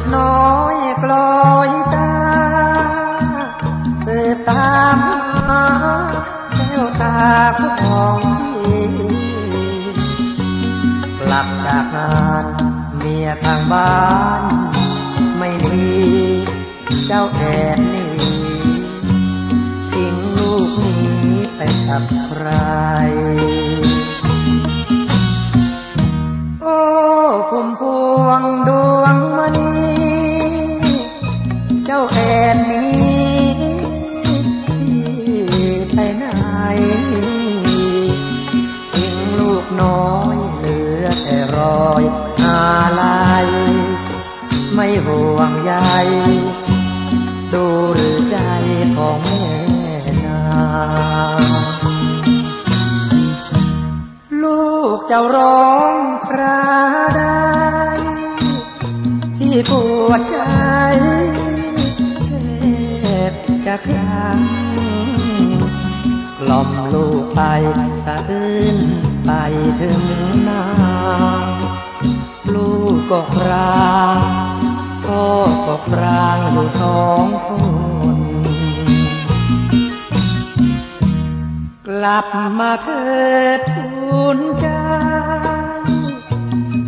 กน้อยกลอยตาเสดตามหาแก้วตาของพี่กลับจากงานเมียทางบ้าน ไม่ดีเจ้าแอบหนีทิ้งลูกนี้ไปกับใครโอ้ผมพวงดู อยอาลัยไม่ห่วงใยดูหรือใจของแม่นาลูกเจ้าร้องคราได้พี่ปวดใจแทบจะครั้งกล่อมลูกไปสะอื้นไปถึงนา ก็ครางพ่อก็ครางอยู่สองคนกลับมาเถิดทุนใจ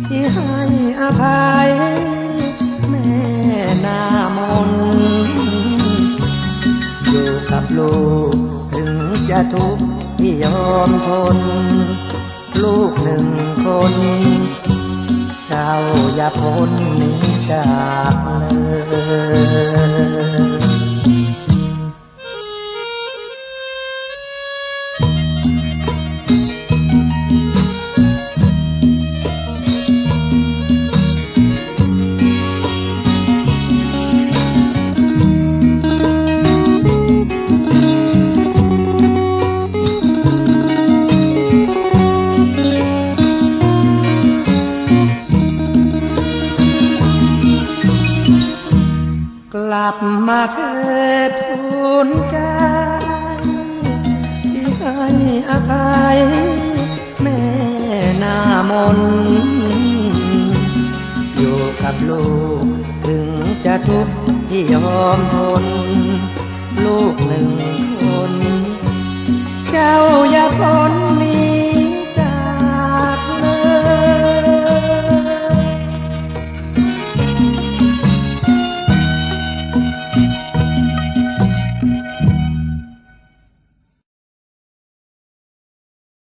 พี่ให้อภัยแม่หน้ามนอยู่กับลูกถึงจะทุกข์พี่ยอมทน ลูกหนึ่งคน จ้าอย่าพ้นหนีจาก กลับมาเถิดทุนใจ ที่ให้อภัยแม่หน้ามน อยู่กับลูก ถึงจะทุกข์ที่ยอมทน ลูกหนึ่ง